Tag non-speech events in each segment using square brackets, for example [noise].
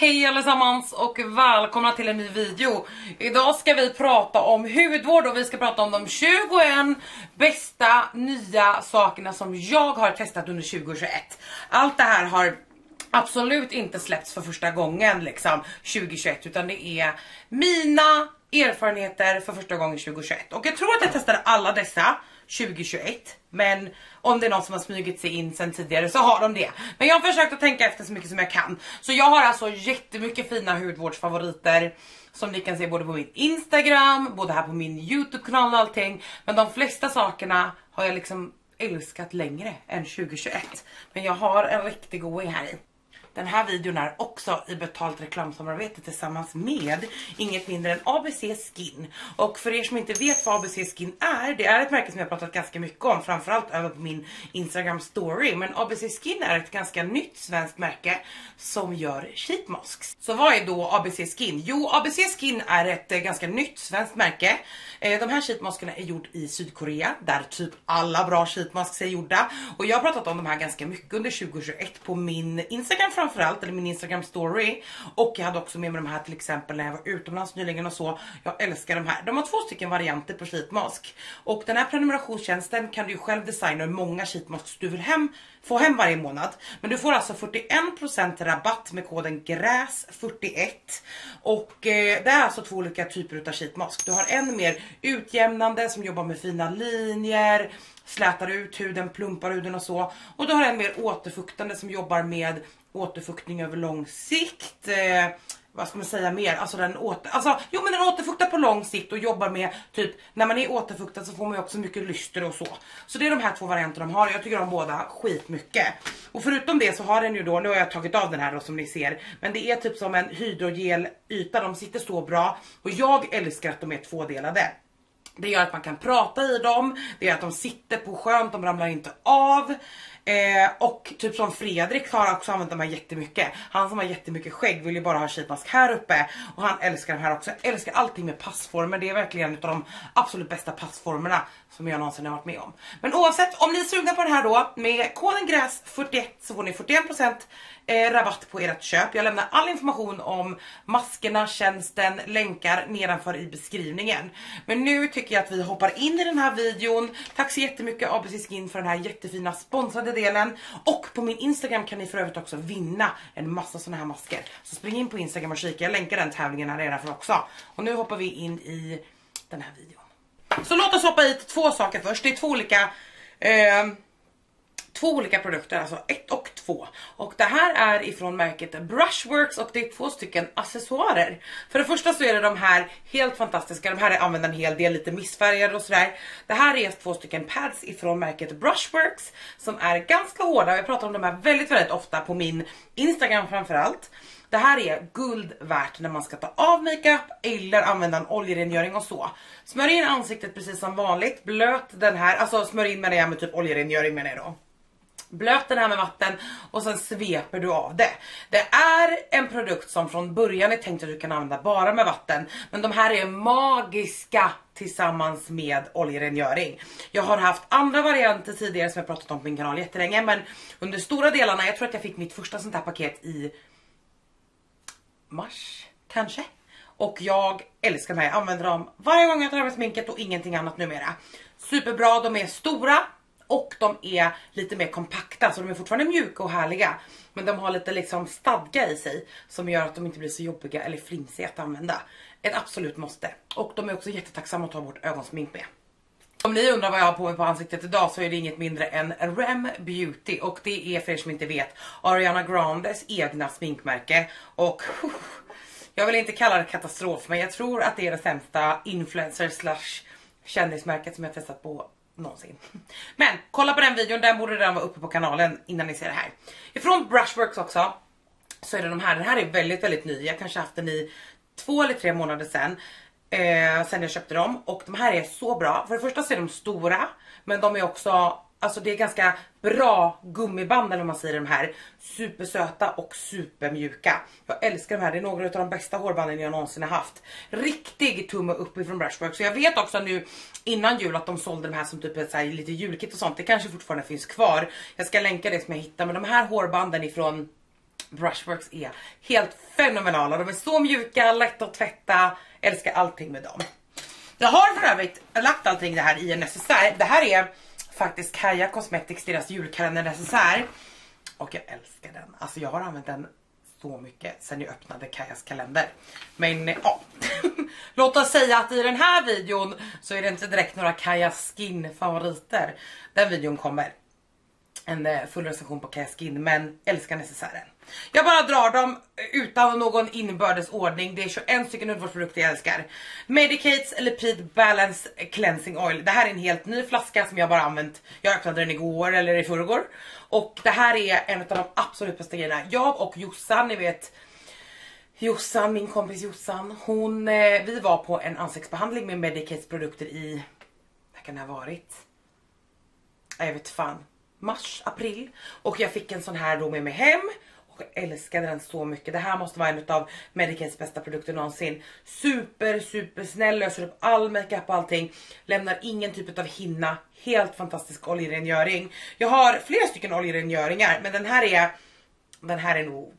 Hej allesammans och välkomna till en ny video. Idag ska vi prata om hudvård och vi ska prata om de 21 bästa nya sakerna som jag har testat under 2021. Allt det här har absolut inte släppts för första gången liksom 2021 utan det är mina erfarenheter för första gången 2021 och jag tror att jag testade alla dessa 2021 men om det är någon som har smugit sig in sen tidigare så har de det. Men jag har försökt att tänka efter så mycket som jag kan. Så jag har alltså jättemycket fina hudvårdsfavoriter som ni kan se både på min Instagram, både här på min Youtube-kanal och allting. Men de flesta sakerna har jag liksom älskat längre än 2021. Men jag har en riktig going här i. Den här videon är också i betalt reklamsamarbete tillsammans med inget mindre än ABC Skin. Och för er som inte vet vad ABC Skin är, det är ett märke som jag pratat ganska mycket om, framförallt över på min Instagram story. Men ABC Skin är ett ganska nytt svenskt märke som gör sheet masks. Så vad är då ABC Skin? Jo, ABC Skin är ett eh, ganska nytt svenskt märke. Eh, de här sheetmaskerna är gjord i Sydkorea, där typ alla bra sheetmasks är gjorda. Och jag har pratat om de här ganska mycket under 2021 på min Instagram framförallt, eller min Instagram story. Och jag hade också med mig de här till exempel när jag var utomlands nyligen och så. Jag älskar de här. De har två stycken varianter på sheetmask. Och den här prenumerationstjänsten kan du ju själv designa hur många sheetmasks du vill hem, få hem varje månad. Men du får alltså 41% rabatt med koden GRÄS41. Och eh, det är alltså två olika typer utav sheetmask. Du har en mer utjämnande som jobbar med fina linjer, slätar ut huden, plumpar huden och så. Och du har en mer återfuktande som jobbar med återfuktning över lång sikt. Eh, vad ska man säga mer? Alltså den åter, alltså, jo men den återfuktar på lång sikt och jobbar med typ när man är återfuktad så får man ju också mycket lyster och så. Så det är de här två varianterna de har. Jag tycker om båda skitmycket. Och förutom det så har den ju då, nu har jag tagit av den här då som ni ser, men det är typ som en hydrogel yta. De sitter så bra och jag älskar att de är tvådelade. Det gör att man kan prata i dem, det gör att de sitter på skönt, de ramlar inte av. Eh, och typ som Fredrik har också använt de här jättemycket. Han som har jättemycket skägg vill ju bara ha sheetmask här uppe. Och han älskar de här också. Jag älskar allting med passformer. Det är verkligen en av de absolut bästa passformerna som jag någonsin har varit med om. Men oavsett, om ni är sugna på den här då, med koden GRÄS41 så får ni 41% eh, rabatt på ert köp. Jag lämnar all information om maskerna, tjänsten, länkar nedanför i beskrivningen. Men nu tycker jag att vi hoppar in i den här videon. Tack så jättemycket ABC Skin för den här jättefina sponsrade delen. Och på min Instagram kan ni för övrigt också vinna en massa såna här masker. Så spring in på Instagram och kika, jag länkar den tävlingen här redan för också. Och nu hoppar vi in i den här videon. Så låt oss hoppa hit två saker först. Det är två olika eh, två olika produkter, alltså ett och två. Och det här är ifrån märket Brushworks och det är två stycken accessoarer. För det första så är det de här helt fantastiska, de här är använda en hel del, lite missfärgade och sådär. Det här är två stycken pads ifrån märket Brushworks som är ganska hårda. Jag pratar om de här väldigt, väldigt ofta på min Instagram framförallt. Det här är guld värt när man ska ta av makeup eller använda en oljerengöring och så. Smörj in ansiktet precis som vanligt, blöt den här, alltså smörj in med jag med typ oljerengöring menar jag då. Blöt den här med vatten och sen sveper du av det. Det är en produkt som från början är tänkt att du kan använda bara med vatten. Men de här är magiska tillsammans med oljerengöring. Jag har haft andra varianter tidigare som jag pratat om på min kanal jättelänge. Men under stora delarna, jag tror att jag fick mitt första sånt här paket i mars kanske. Och jag älskar de här, jag använder dem varje gång jag tar av mig sminket och ingenting annat numera. Superbra, de är stora och de är lite mer kompakta så de är fortfarande mjuka och härliga. Men de har lite liksom stadga i sig som gör att de inte blir så jobbiga eller flimsiga att använda. Ett absolut måste. Och de är också jättetacksamma att ta bort ögonsmink med. Om ni undrar vad jag har på mig på ansiktet idag så är det inget mindre än Rem Beauty och det är för er som inte vet Ariana Grandes egna sminkmärke och [laughs] jag vill inte kalla det katastrof men jag tror att det är det sämsta influencer slash kändismärket som jag testat på någonsin. [laughs] Men kolla på den videon, den borde redan vara uppe på kanalen innan ni ser det här. Ifrån Brushworks också så är det de här, den här är väldigt väldigt ny, jag kanske haft den i två eller tre månader sedan. Eh, sen jag köpte dem och de här är så bra. För det första så är de stora men de är också Alltså det är ganska bra gummiband eller vad man säger de här. Supersöta och supermjuka. Jag älskar de här, det är några av de bästa hårbanden jag någonsin har haft. Riktig tumme upp ifrån Brushworks. Så jag vet också nu innan jul att de sålde de här som typ ett så här, lite julkit och sånt. Det kanske fortfarande finns kvar. Jag ska länka det som jag hittar men de här hårbanden ifrån Brushworks är helt fenomenala. De är så mjuka, lätta att tvätta, älskar allting med dem. Jag har för övrigt lagt allting det här i en necessär. Det här är faktiskt Kaja Cosmetics, deras julkalender necessär. Och jag älskar den. Alltså jag har använt den så mycket sen jag öppnade Kajas kalender. Men ja, [laughs] låt oss säga att i den här videon så är det inte direkt några Kajas Skin favoriter. Den videon kommer en eh, full recension på Caskin Skin men älskar necessären. Jag bara drar dem eh, utan någon inbördes ordning. Det är 21 stycken hudvårdsprodukter jag älskar. Medicates Lipid Balance Cleansing Oil. Det här är en helt ny flaska som jag bara använt. Jag öppnade den igår eller i förrgår. Och det här är en av de absolut bästa grejerna. Jag och Jossan, ni vet Jossan, min kompis Jossan, hon, eh, vi var på en ansiktsbehandling med Medicates produkter i, vad kan det ha varit? Jag vet fan, mars, april. Och jag fick en sån här då med mig hem och jag älskade den så mycket. Det här måste vara en av Medicates bästa produkter någonsin. Super, super snäll, löser upp all makeup och allting. Lämnar ingen typ av hinna. Helt fantastisk oljerengöring. Jag har flera stycken oljerengöringar men den här är, den här är nog.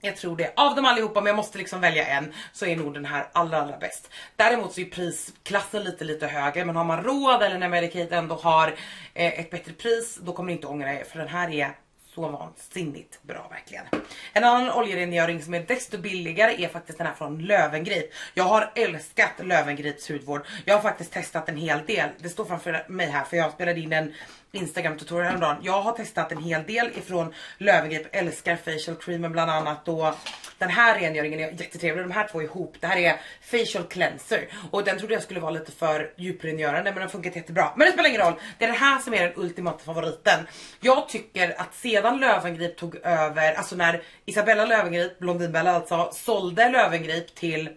Jag tror det. Av dem allihopa, men jag måste liksom välja en, så är nog den här allra allra bäst. Däremot så är prisklassen lite lite högre, men har man råd eller när Medicate ändå har eh, ett bättre pris, då kommer ni inte ångra er för den här är så vansinnigt bra verkligen. En annan oljerengöring som är desto billigare är faktiskt den här från Lövengrip. Jag har älskat Lövengrips hudvård. Jag har faktiskt testat en hel del. Det står framför mig här för jag spelade in en Instagram tutorial häromdagen. Jag har testat en hel del ifrån Lövengrip, älskar facial creamen bland annat och den här rengöringen är jättetrevlig. De här två ihop. Det här är facial cleanser och den trodde jag skulle vara lite för djuprengörande men den funkar jättebra. Men det spelar ingen roll. Det är den här som är den ultimata favoriten. Jag tycker att sedan Lövengrip tog över, alltså när Isabella Lövengrip, Blondinbella alltså, sålde Lövengrip till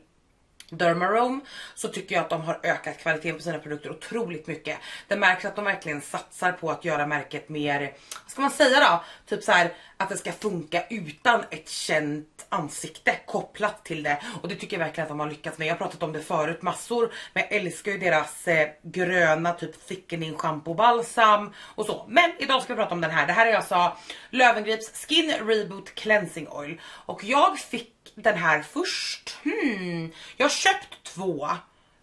Dermarome så tycker jag att de har ökat kvaliteten på sina produkter otroligt mycket. Det märks att de verkligen satsar på att göra märket mer, vad ska man säga då? Typ så här att det ska funka utan ett känt ansikte kopplat till det. Och det tycker jag verkligen att de har lyckats med. Jag har pratat om det förut massor, men jag älskar ju deras eh, gröna typ thickening shampoo balsam och så. Men idag ska vi prata om den här. Det här är alltså Lövengrips Skin Reboot Cleansing Oil och jag fick den här först. Hmm. Jag har köpt två.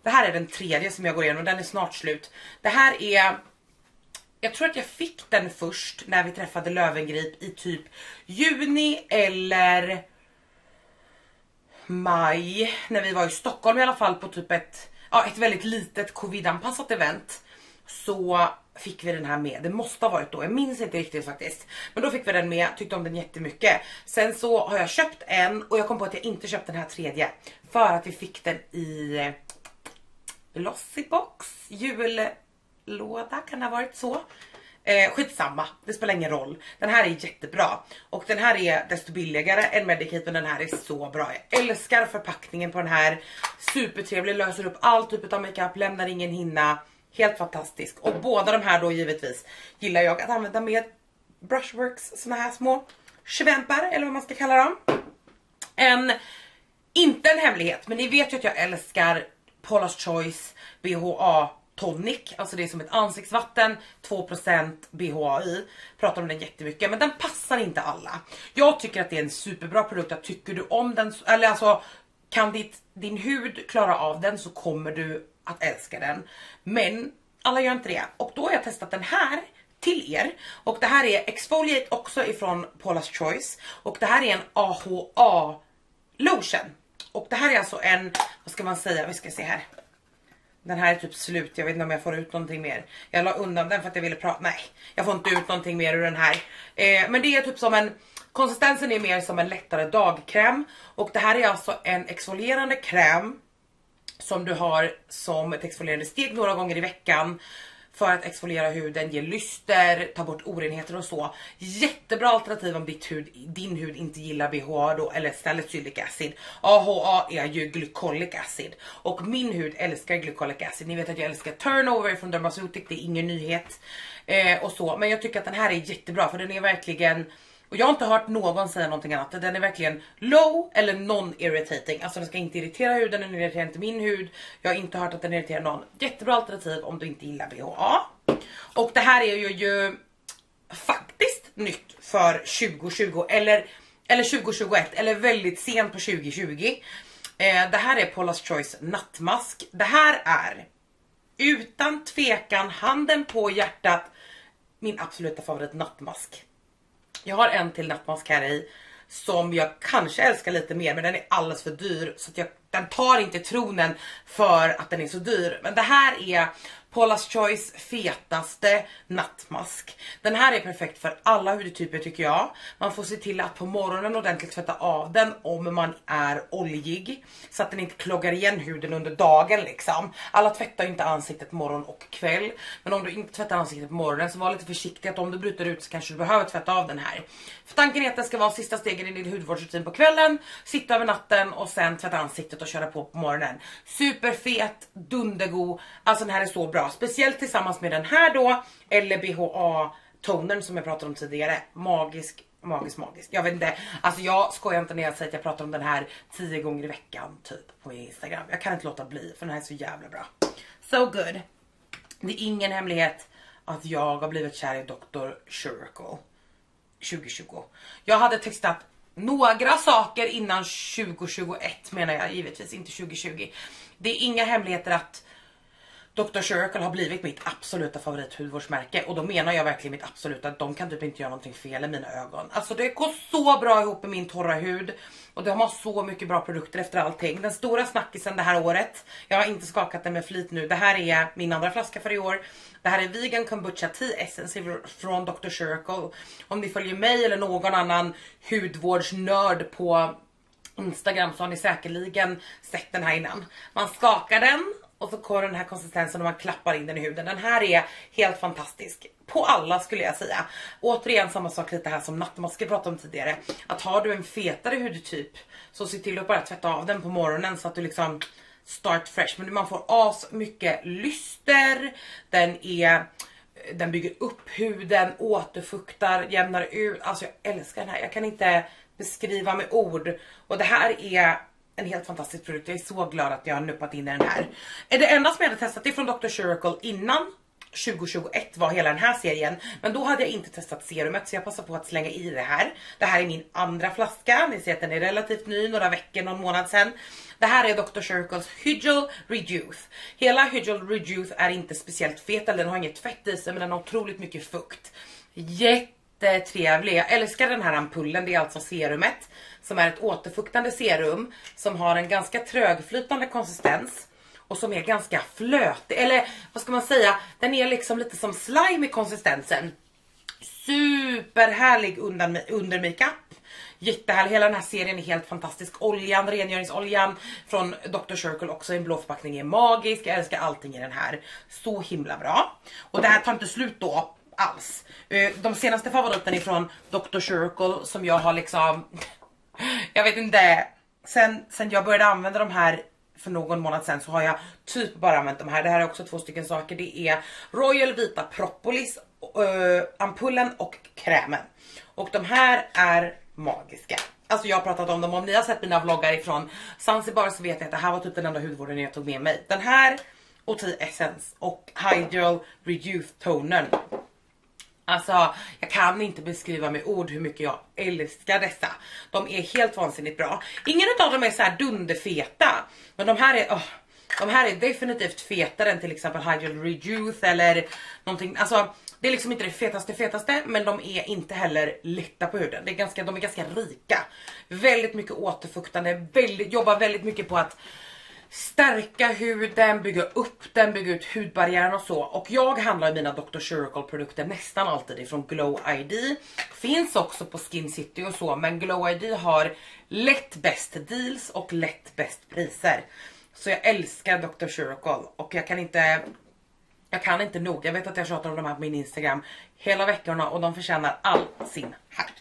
Det här är den tredje som jag går igenom den är snart slut. Det här är jag tror att jag fick den först när vi träffade Lövengrip i typ juni eller maj när vi var i Stockholm i alla fall på typ ett, ja, ett väldigt litet covidanpassat event så fick vi den här med. Det måste ha varit då, jag minns inte riktigt faktiskt. Men då fick vi den med, tyckte om den jättemycket. Sen så har jag köpt en och jag kom på att jag inte köpt den här tredje. För att vi fick den i Glossybox, Låda, kan det ha varit så. Eh, skitsamma, det spelar ingen roll. Den här är jättebra. Och den här är desto billigare än Medicaid men den här är så bra. Jag älskar förpackningen på den här. Supertrevlig, löser upp all typ av makeup, lämnar ingen hinna. Helt fantastisk. Och båda de här då givetvis gillar jag att använda med Brushworks såna här små svämpar eller vad man ska kalla dem. En, inte en hemlighet men ni vet ju att jag älskar Paula's Choice BHA tonic, alltså det är som ett ansiktsvatten, 2% BHA i. Pratar om den jättemycket men den passar inte alla. Jag tycker att det är en superbra produkt, tycker du om den, eller alltså kan ditt, din hud klara av den så kommer du att älska den. Men alla gör inte det. Och då har jag testat den här till er. Och det här är Exfoliate också ifrån Paula's Choice. Och det här är en AHA lotion. Och det här är alltså en, vad ska man säga, vi ska se här. Den här är typ slut, jag vet inte om jag får ut någonting mer. Jag la undan den för att jag ville prata, nej jag får inte ut någonting mer ur den här. Eh, men det är typ som en, konsistensen är mer som en lättare dagkräm. Och det här är alltså en exfolierande kräm som du har som ett exfolierande steg några gånger i veckan för att exfoliera huden, ge lyster, ta bort orenheter och så. Jättebra alternativ om ditt hud, din hud inte gillar BHA då eller salicylic acid. AHA är ju glycolic acid och min hud älskar glycolic acid. Ni vet att jag älskar turnover från Dermaceutic, det är ingen nyhet eh, och så. Men jag tycker att den här är jättebra för den är verkligen och jag har inte hört någon säga någonting annat. Den är verkligen low eller non-irritating. Alltså den ska inte irritera huden, den irriterar inte min hud. Jag har inte hört att den irriterar någon. Jättebra alternativ om du inte gillar BHA. Och det här är ju, ju faktiskt nytt för 2020 eller eller 2021 eller väldigt sent på 2020. Eh, det här är Paula's Choice nattmask. Det här är utan tvekan, handen på hjärtat, min absoluta favorit nattmask. Jag har en till nattmask här i som jag kanske älskar lite mer men den är alldeles för dyr så att jag, den tar inte tronen för att den är så dyr. Men det här är Paula's Choice fetaste nattmask. Den här är perfekt för alla hudtyper tycker jag. Man får se till att på morgonen ordentligt tvätta av den om man är oljig. Så att den inte kloggar igen huden under dagen liksom. Alla tvättar inte ansiktet morgon och kväll. Men om du inte tvättar ansiktet på morgonen så var lite försiktig att om du bryter ut så kanske du behöver tvätta av den här. För tanken är att den ska vara sista stegen i din hudvårdsrutin på kvällen. Sitta över natten och sen tvätta ansiktet och köra på på morgonen. Superfet, dundergod. Alltså den här är så bra bra. Speciellt tillsammans med den här då. Eller BHA tonern som jag pratade om tidigare. Magisk, magisk, magisk. Jag vet inte. Alltså jag skojar inte när jag säger att jag pratar om den här 10 gånger i veckan typ på Instagram. Jag kan inte låta bli för den här är så jävla bra. So good. Det är ingen hemlighet att jag har blivit kär i Dr. Shuricle 2020. Jag hade testat några saker innan 2021 menar jag givetvis, inte 2020. Det är inga hemligheter att Dr. Circle har blivit mitt absoluta favorithudvårdsmärke och då menar jag verkligen mitt absoluta, de kan typ inte göra någonting fel i mina ögon. Alltså det går så bra ihop med min torra hud och de har så mycket bra produkter efter allting. Den stora snackisen det här året, jag har inte skakat den med flit nu, det här är min andra flaska för i år. Det här är Vegan Kombucha Tea Essence från Dr. Circle. Om ni följer mig eller någon annan hudvårdsnörd på Instagram så har ni säkerligen sett den här innan. Man skakar den och så kommer den här konsistensen och man klappar in den i huden. Den här är helt fantastisk. På alla skulle jag säga. Återigen samma sak lite här som nattmasker pratade om tidigare. Att har du en fetare hudtyp så se till att bara tvätta av den på morgonen så att du liksom start fresh. Men man får as mycket lyster. Den är den bygger upp huden, återfuktar, jämnar ut. Alltså jag älskar den här. Jag kan inte beskriva med ord. Och det här är en helt fantastisk produkt. Jag är så glad att jag har nuppat in i den här. Det enda som jag hade testat är från Dr. Shuricle innan 2021 var hela den här serien. Men då hade jag inte testat serumet så jag passar på att slänga i det här. Det här är min andra flaska. Ni ser att den är relativt ny, några veckor, någon månad sedan. Det här är Dr. Shuricles Hygel Reduce. Hela Hygel Reduce är inte speciellt fet, eller den har inget fett i sig men den har otroligt mycket fukt. Jättetrevlig. Jag älskar den här ampullen, det är alltså serumet som är ett återfuktande serum som har en ganska trögflytande konsistens och som är ganska flötig, eller vad ska man säga, den är liksom lite som slime i konsistensen. Superhärlig under, under makeup. Jättehärlig, hela den här serien är helt fantastisk. Oljan, rengöringsoljan från Dr. Circle också i en blå förpackning är magisk. Jag älskar allting i den här. Så himla bra. Och det här tar inte slut då alls. Eh, de senaste favoriterna är från Dr. Circle som jag har liksom [laughs] jag vet inte, sen, sen jag började använda de här för någon månad sen så har jag typ bara använt de här. Det här är också två stycken saker. Det är Royal Vita Propolis, äh, ampullen och krämen. Och de här är magiska. Alltså jag har pratat om dem, om ni har sett mina vloggar ifrån Zanzibar så vet ni att det här var typ den enda hudvården jag tog med mig. Den här och Essence och Hydral Reduce Toner. Alltså jag kan inte beskriva med ord hur mycket jag älskar dessa. De är helt vansinnigt bra. Ingen av dem är så här dunderfeta. Men de här är, oh, de här är definitivt fetare än till exempel Hydral Reduce eller någonting. Alltså det är liksom inte det fetaste fetaste men de är inte heller lätta på huden. Det är ganska, de är ganska rika. Väldigt mycket återfuktande, väldigt, jobbar väldigt mycket på att stärka huden, bygga upp den, bygga ut hudbarriären och så. Och jag handlar mina Dr. Shuricle produkter nästan alltid ifrån Glow ID. Finns också på Skin City och så, men Glow ID har lätt bäst deals och lätt bäst priser. Så jag älskar Dr. Shuricle och jag kan inte jag kan inte nog, jag vet att jag tjatar om de här på min Instagram hela veckorna och de förtjänar all sin hatt.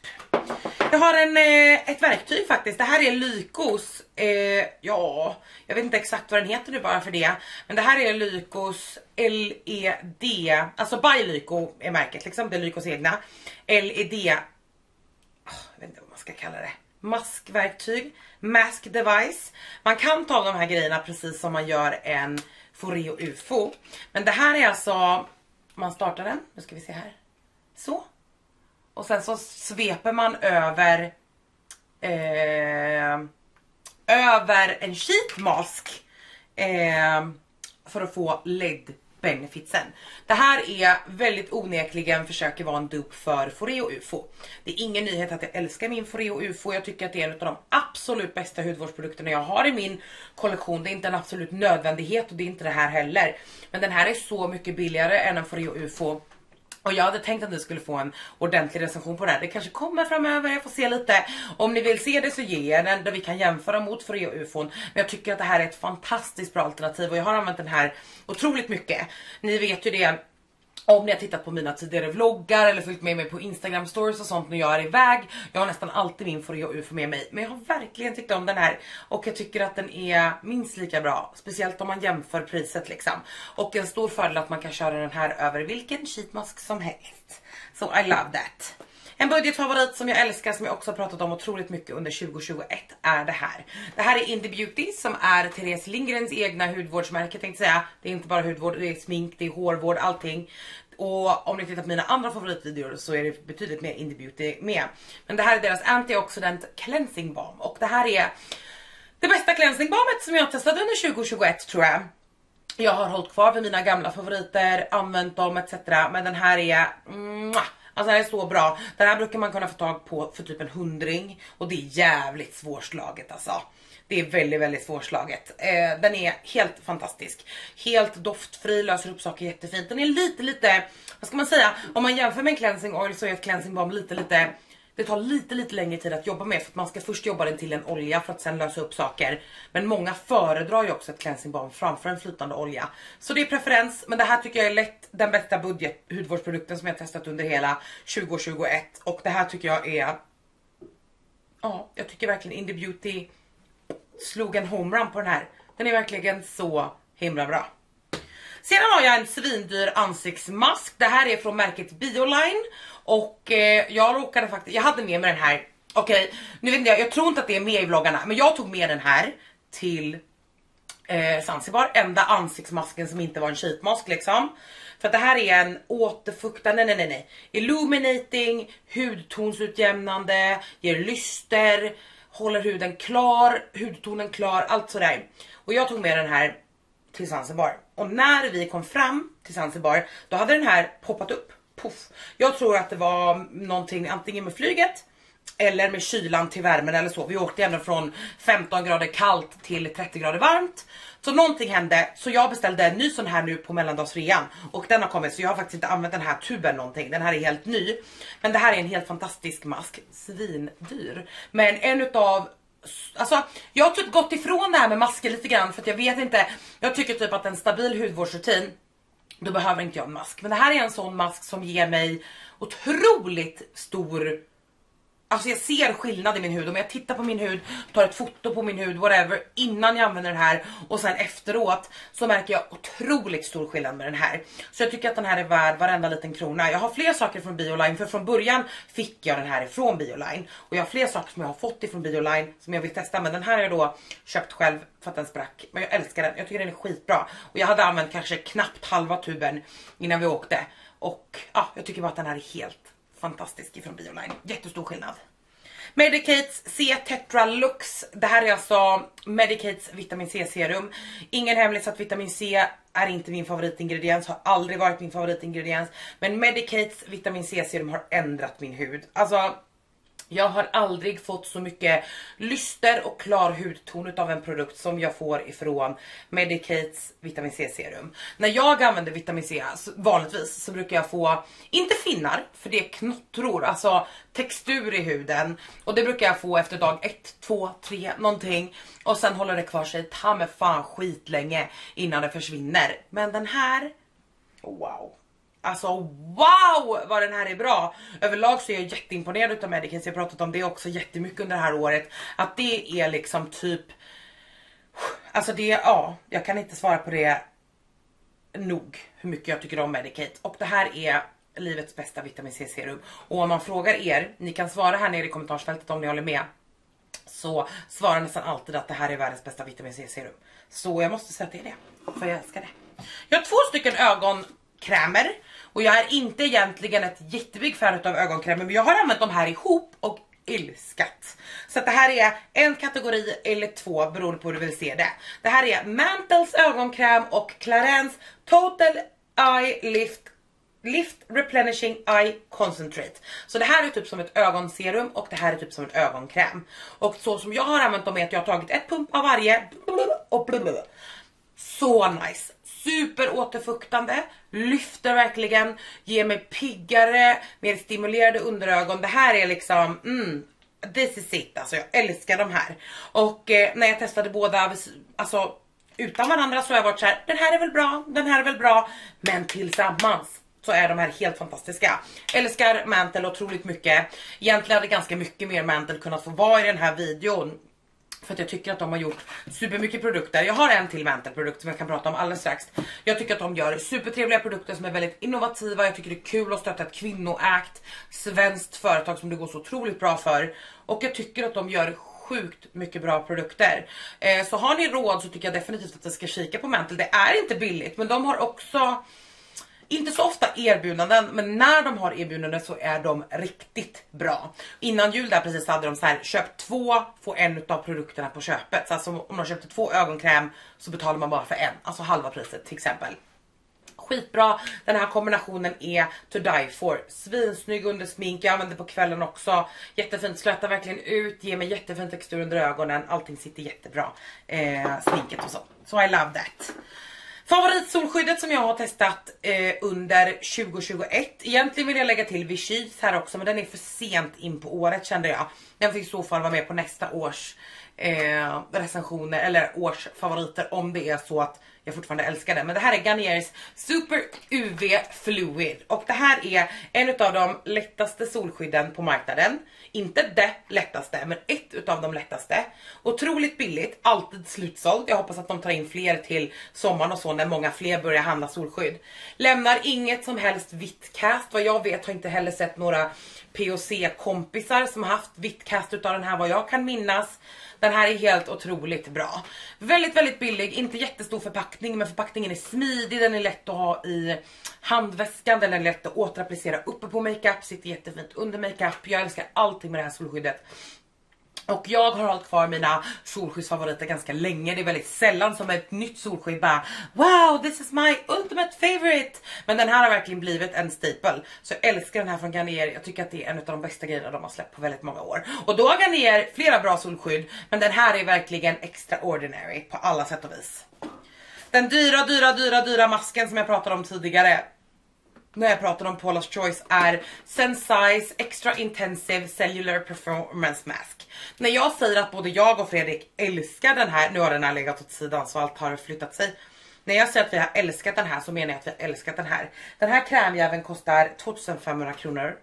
Jag har en, eh, ett verktyg faktiskt. Det här är Lykos, eh, ja, jag vet inte exakt vad den heter nu bara för det. Men det här är Lykos LED, alltså by Lyko är märket liksom, det är Lykos egna. LED, oh, ah, jag vet inte vad man ska kalla det. Maskverktyg, mask device. Man kan ta de här grejerna precis som man gör en Foreo UFO. Men det här är alltså, man startar den, nu ska vi se här. Så och sen så sveper man över eh, över en sheet mask eh, för att få LED benefitsen. Det här är väldigt onekligen försöker vara en dupp för Foreo UFO. Det är ingen nyhet att jag älskar min Foreo UFO. Jag tycker att det är en av de absolut bästa hudvårdsprodukterna jag har i min kollektion. Det är inte en absolut nödvändighet och det är inte det här heller. Men den här är så mycket billigare än en Foreo UFO och jag hade tänkt att ni skulle få en ordentlig recension på det här. Det kanske kommer framöver, jag får se lite. Om ni vill se det så ger jag den där vi kan jämföra mot Foreo ufon. Men jag tycker att det här är ett fantastiskt bra alternativ och jag har använt den här otroligt mycket. Ni vet ju det om ni har tittat på mina tidigare vloggar eller följt med mig på Instagram stories och sånt när jag är iväg. Jag har nästan alltid min Foreo UFO med mig. Men jag har verkligen tyckt om den här. Och jag tycker att den är minst lika bra. Speciellt om man jämför priset liksom. Och en stor fördel att man kan köra den här över vilken sheetmask som helst. So I love that. En budgetfavorit som jag älskar som jag också har pratat om otroligt mycket under 2021 är det här. Det här är Indie Beauty som är Therese Lindgrens egna hudvårdsmärke tänkte säga. Det är inte bara hudvård, det är smink, det är hårvård, allting. Och om ni tittar på mina andra favoritvideor så är det betydligt mer Indie Beauty med. Men det här är deras antioxidant cleansing balm och det här är det bästa cleansing balmet som jag testade under 2021 tror jag. Jag har hållit kvar vid mina gamla favoriter, använt dem etc. Men den här är... Mwah, Alltså den är så bra. Den här brukar man kunna få tag på för typ en hundring och det är jävligt svårslaget alltså. Det är väldigt, väldigt svårslaget. Eh, den är helt fantastisk. Helt doftfri, löser upp saker jättefint. Den är lite, lite, vad ska man säga? Om man jämför med en cleansing oil så är ett cleansing balm lite, lite det tar lite lite längre tid att jobba med för att man ska först jobba den till en olja för att sen lösa upp saker. Men många föredrar ju också ett cleansing balm framför en flytande olja. Så det är preferens, men det här tycker jag är lätt den bästa budget hudvårdsprodukten som jag testat under hela 2021 och det här tycker jag är Ja, jag tycker verkligen Indie Beauty slog en homerun på den här. Den är verkligen så himla bra. Sedan har jag en svindyr ansiktsmask. Det här är från märket Bioline och eh, jag råkade faktiskt, jag hade med mig den här. Okej, okay, nu vet inte jag, jag tror inte att det är med i vloggarna, men jag tog med den här till eh, Zanzibar. Enda ansiktsmasken som inte var en sheetmask liksom. För att det här är en återfuktande, nej nej nej, illuminating, hudtonsutjämnande, ger lyster, håller huden klar, hudtonen klar, allt sådär. Och jag tog med den här till Zanzibar. Och när vi kom fram till Zanzibar, då hade den här poppat upp. Puff. Jag tror att det var någonting antingen med flyget eller med kylan till värmen eller så. Vi åkte även från 15 grader kallt till 30 grader varmt. Så någonting hände så jag beställde en ny sån här nu på mellandagsrean och den har kommit så jag har faktiskt inte använt den här tuben någonting. Den här är helt ny. Men det här är en helt fantastisk mask. Svindyr. Men en utav Alltså jag har typ gått ifrån det här med masker lite grann för att jag vet inte. Jag tycker typ att en stabil hudvårdsrutin då behöver inte jag en mask. Men det här är en sån mask som ger mig otroligt stor Alltså jag ser skillnad i min hud, om jag tittar på min hud, tar ett foto på min hud, whatever, innan jag använder den här och sen efteråt så märker jag otroligt stor skillnad med den här. Så jag tycker att den här är värd varenda liten krona. Jag har fler saker från Bioline, för från början fick jag den här ifrån Bioline. Och jag har fler saker som jag har fått ifrån Bioline som jag vill testa, men den här har jag då köpt själv för att den sprack. Men jag älskar den, jag tycker den är skitbra. Och jag hade använt kanske knappt halva tuben innan vi åkte. Och ja, jag tycker bara att den här är helt fantastisk ifrån Bioline. Jättestor skillnad. Medicates C Tetra Lux. Det här är alltså Medicates vitamin C serum. Ingen hemlis att vitamin C är inte min favoritingrediens, har aldrig varit min favoritingrediens. Men Medicates vitamin C serum har ändrat min hud. Alltså jag har aldrig fått så mycket lyster och klar hudton av en produkt som jag får ifrån Medicates vitamin C serum. När jag använder vitamin C vanligtvis så brukar jag få, inte finnar för det är knottror, alltså textur i huden. Och det brukar jag få efter dag 1, 2, 3 någonting. Och sen håller det kvar sig ta med fan skitlänge innan det försvinner. Men den här, wow. Alltså wow vad den här är bra! Överlag så är jag jätteimponerad utav Medicins, jag har pratat om det också jättemycket under det här året. Att det är liksom typ... Alltså det, ja, jag kan inte svara på det nog hur mycket jag tycker om Medicate. Och det här är livets bästa vitamin C serum. Och om man frågar er, ni kan svara här nere i kommentarsfältet om ni håller med. Så svarar nästan alltid att det här är världens bästa vitamin C serum. Så jag måste säga att det är det, för jag älskar det. Jag har två stycken ögonkrämer och jag är inte egentligen ett jättebig fan av ögonkrämer men jag har använt de här ihop och älskat. Så att det här är en kategori eller två beroende på hur du vill se det. Det här är Mantles ögonkräm och Clarins Total Eye Lift Lift Replenishing Eye Concentrate. Så det här är typ som ett ögonserum och det här är typ som ett ögonkräm. Och så som jag har använt dem är att jag har tagit ett pump av varje och så nice. Superåterfuktande, lyfter verkligen, ger mig piggare, mer stimulerade underögon. Det här är liksom, mm, this is it alltså. Jag älskar de här. Och eh, när jag testade båda, alltså utan varandra så har jag varit så här, den här är väl bra, den här är väl bra, men tillsammans så är de här helt fantastiska. Älskar Mantle otroligt mycket. Egentligen hade ganska mycket mer Mantle kunnat få vara i den här videon. För att jag tycker att de har gjort supermycket produkter. Jag har en till Mantle-produkt som jag kan prata om alldeles strax. Jag tycker att de gör supertrevliga produkter som är väldigt innovativa. Jag tycker det är kul att stötta ett kvinnoägt svenskt företag som det går så otroligt bra för. Och jag tycker att de gör sjukt mycket bra produkter. Eh, så har ni råd så tycker jag definitivt att ni ska kika på Mantle. Det är inte billigt men de har också inte så ofta erbjudanden, men när de har erbjudanden så är de riktigt bra. Innan jul där precis hade de så här, köp två, få en av produkterna på köpet. Så alltså om man köpte två ögonkräm så betalar man bara för en, alltså halva priset till exempel. Skitbra, den här kombinationen är to die for. Svinsnygg under smink, jag använder på kvällen också. Jättefint, slätar verkligen ut, ger mig jättefin textur under ögonen. Allting sitter jättebra. Eh, sminket och så. So I love that. Favoritsolskyddet som jag har testat eh, under 2021. Egentligen vill jag lägga till Vichy's här också men den är för sent in på året kände jag. Den får i så fall vara med på nästa års eh, recensioner eller årsfavoriter om det är så att jag fortfarande älskar den. Men det här är Garniers Super UV Fluid och det här är en av de lättaste solskydden på marknaden. Inte det lättaste, men ett utav de lättaste. Otroligt billigt, alltid slutsåld. Jag hoppas att de tar in fler till sommaren och så när många fler börjar handla solskydd. Lämnar inget som helst vitt cast. Vad jag vet har inte heller sett några POC-kompisar som haft vitt cast utav den här vad jag kan minnas. Den här är helt otroligt bra. Väldigt, väldigt billig, inte jättestor förpackning men förpackningen är smidig, den är lätt att ha i handväskan, den är lätt att återapplicera uppe på makeup, sitter jättefint under makeup. Jag älskar allting med det här solskyddet. Och jag har hållit kvar mina solskyddsfavoriter ganska länge. Det är väldigt sällan som ett nytt solskydd bara Wow, this is my ultimate favorite! Men den här har verkligen blivit en staple. Så jag älskar den här från Garnier. Jag tycker att det är en av de bästa grejerna de har släppt på väldigt många år. Och då har Garnier flera bra solskydd. Men den här är verkligen extraordinary på alla sätt och vis. Den dyra, dyra, dyra, dyra masken som jag pratade om tidigare när jag pratar om Paula's Choice är Sensize Extra Intensive Cellular Performance Mask. När jag säger att både jag och Fredrik älskar den här, nu har den här legat åt sidan så allt har flyttat sig. När jag säger att vi har älskat den här så menar jag att vi har älskat den här. Den här krämjäveln kostar 2500 kronor.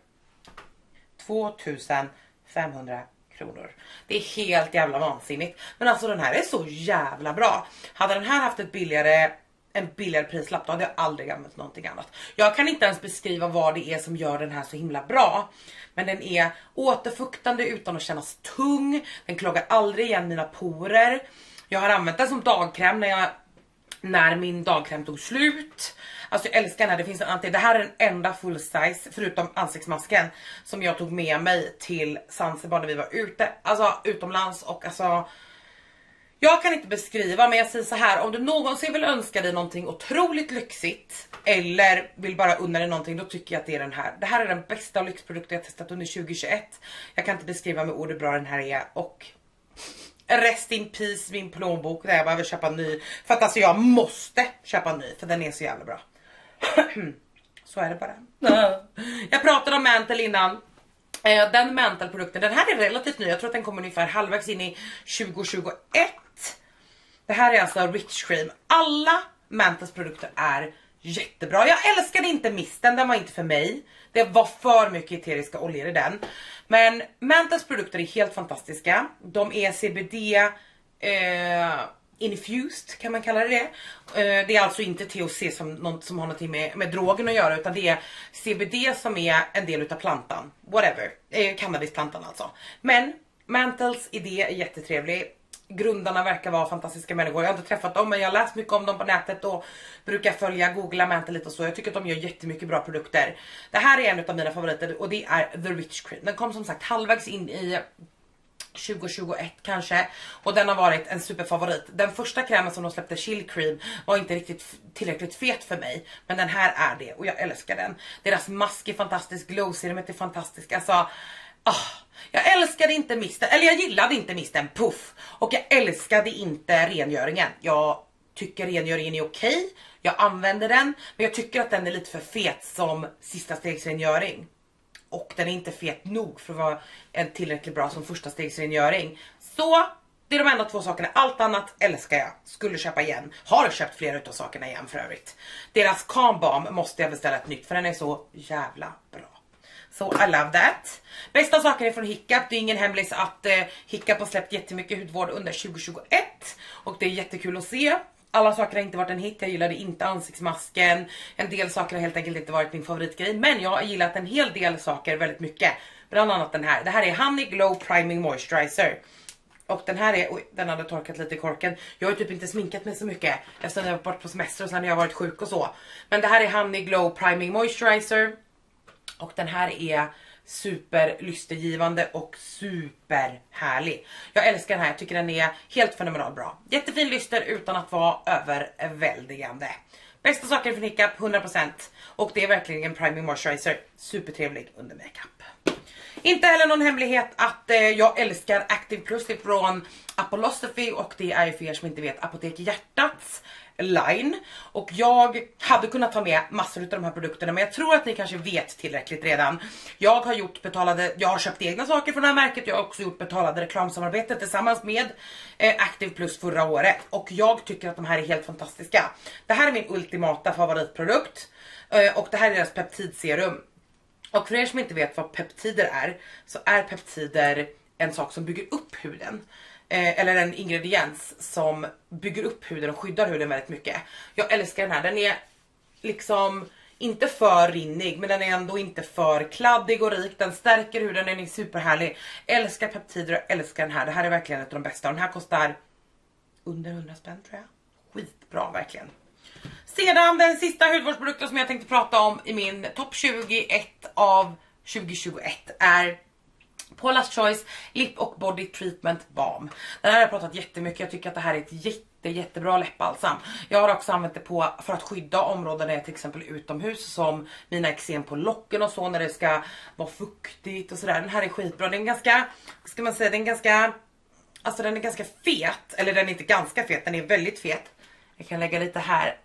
2500 kronor. Det är helt jävla vansinnigt. Men alltså den här är så jävla bra. Hade den här haft ett billigare en billigare prislapp då hade jag aldrig använt någonting annat. Jag kan inte ens beskriva vad det är som gör den här så himla bra. Men den är återfuktande utan att kännas tung. Den kloggar aldrig igen mina porer. Jag har använt den som dagkräm när jag när min dagkräm tog slut. Alltså jag älskar den här, det finns en anti. Det här är den enda full size förutom ansiktsmasken som jag tog med mig till Zanzibar när vi var ute, alltså utomlands och alltså jag kan inte beskriva men jag säger så här om du någonsin vill önska dig någonting otroligt lyxigt eller vill bara unna dig någonting då tycker jag att det är den här. Det här är den bästa lyxprodukten jag testat under 2021. Jag kan inte beskriva med ord hur bra den här är och rest in peace min plånbok där jag behöver köpa en ny. För att alltså jag måste köpa en ny för den är så jävla bra. [clears throat] så är det bara. [laughs] Jag pratade om Mantle innan. Eh, den Mantle-produkten, den här är relativt ny. Jag tror att den kommer ungefär halvvägs in i 2021. Det här är alltså Rich Cream. Alla Mantas produkter är jättebra. Jag älskade inte misten, den var inte för mig. Det var för mycket eteriska oljor i den. Men Mantas produkter är helt fantastiska. De är CBD eh, infused kan man kalla det det. Eh, det är alltså inte THC som, något, som har någonting med, med drogen att göra utan det är CBD som är en del utav plantan. Whatever, eh, cannabisplantan alltså. Men Mantles idé är jättetrevlig grundarna verkar vara fantastiska människor. Jag har inte träffat dem men jag har läst mycket om dem på nätet och brukar följa, googla Mantle lite och så. Jag tycker att de gör jättemycket bra produkter. Det här är en av mina favoriter och det är The Rich Cream. Den kom som sagt halvvägs in i 2021 kanske och den har varit en superfavorit. Den första krämen som de släppte Chill Cream var inte riktigt tillräckligt fet för mig men den här är det och jag älskar den. Deras mask är fantastisk, glow serumet är fantastiskt. Alltså Ah, jag älskade inte misten, eller jag gillade inte misten, puff. Och jag älskade inte rengöringen. Jag tycker rengöringen är okej, okay. jag använder den, men jag tycker att den är lite för fet som sista stegsrengöring. Och den är inte fet nog för att vara en tillräckligt bra som första stegsrengöring. Så det är de enda två sakerna, allt annat älskar jag, skulle köpa igen, har köpt flera utav sakerna igen för övrigt. Deras Calm Balm måste jag beställa ett nytt för den är så jävla bra. So I love that. Bästa saker är från Hiccup. Det är ingen hemlis att eh, Hiccup har släppt jättemycket hudvård under 2021 och det är jättekul att se. Alla saker har inte varit en hit, jag gillade inte ansiktsmasken. En del saker har helt enkelt inte varit min favoritgrej, men jag har gillat en hel del saker väldigt mycket. Bland annat den här. Det här är Honey Glow Priming Moisturizer. Och den här är, oj den hade torkat lite i korken. Jag har typ inte sminkat mig så mycket eftersom jag har varit på semester och sen har jag varit sjuk och så. Men det här är Honey Glow Priming Moisturizer. Och den här är superlystergivande och superhärlig. Jag älskar den här, jag tycker den är helt fenomenalt bra. Jättefin lyster utan att vara överväldigande. Bästa saken för Hiccup, 100% och det är verkligen en priming moisturizer, supertrevlig under makeup. Inte heller någon hemlighet att eh, jag älskar Active Plus från Apolosophy och det är för er som inte vet Apotek Hjärtats line och jag hade kunnat ta med massor av de här produkterna men jag tror att ni kanske vet tillräckligt redan. Jag har gjort betalade, jag har köpt egna saker från det här märket, jag har också gjort betalade reklamsamarbete tillsammans med eh, Active Plus förra året och jag tycker att de här är helt fantastiska. Det här är min ultimata favoritprodukt eh, och det här är deras peptidserum. Och för er som inte vet vad peptider är så är peptider en sak som bygger upp huden eh, eller en ingrediens som bygger upp huden och skyddar huden väldigt mycket. Jag älskar den här, den är liksom inte för rinnig men den är ändå inte för kladdig och rik. Den stärker huden, den är superhärlig. Älskar peptider och älskar den här. Det här är verkligen ett av de bästa den här kostar under 100 spänn tror jag. Skitbra verkligen. Sedan den sista hudvårdsprodukten som jag tänkte prata om i min topp 21 av 2021 är Paula's Choice Lip och Body Treatment Balm. Den här har jag pratat jättemycket, jag tycker att det här är ett jätte, jättebra läppbalsam. Alltså. Jag har också använt det på för att skydda områden när jag till exempel utomhus som mina eksem på locken och så när det ska vara fuktigt och sådär. Den här är skitbra, den är ganska, ska man säga, den är ganska, alltså den är ganska fet, eller den är inte ganska fet, den är väldigt fet. Jag kan lägga lite här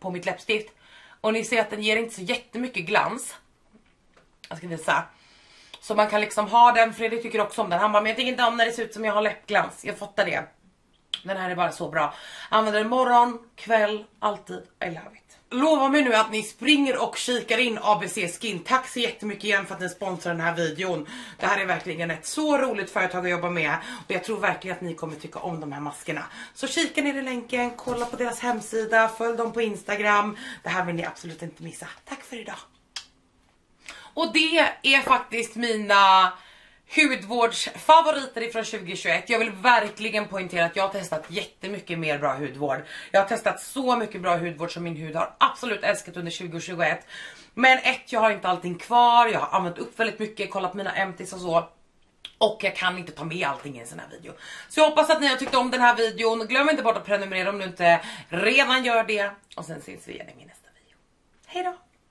på mitt läppstift och ni ser att den ger inte så jättemycket glans. Jag ska visa. Så man kan liksom ha den, Fredrik tycker också om den. Han bara, men jag tycker inte om när det ser ut som jag har läppglans. Jag fattar det. Den här är bara så bra. Använder den morgon, kväll, alltid. I love it. Lova mig nu att ni springer och kikar in ABC Skin. Tack så jättemycket igen för att ni sponsrar den här videon. Det här är verkligen ett så roligt företag att jobba med. Och jag tror verkligen att ni kommer tycka om de här maskerna. Så kika ner i länken, kolla på deras hemsida, följ dem på Instagram. Det här vill ni absolut inte missa. Tack för idag. Och det är faktiskt mina hudvårdsfavoriter ifrån 2021. Jag vill verkligen poängtera att jag har testat jättemycket mer bra hudvård. Jag har testat så mycket bra hudvård som min hud har absolut älskat under 2021. Men ett, jag har inte allting kvar, jag har använt upp väldigt mycket, kollat mina empties och så. Och jag kan inte ta med allting i en sån här video. Så jag hoppas att ni har tyckt om den här videon. Glöm inte bort att prenumerera om du inte redan gör det. Och sen ses vi igen i min nästa video. Hejdå!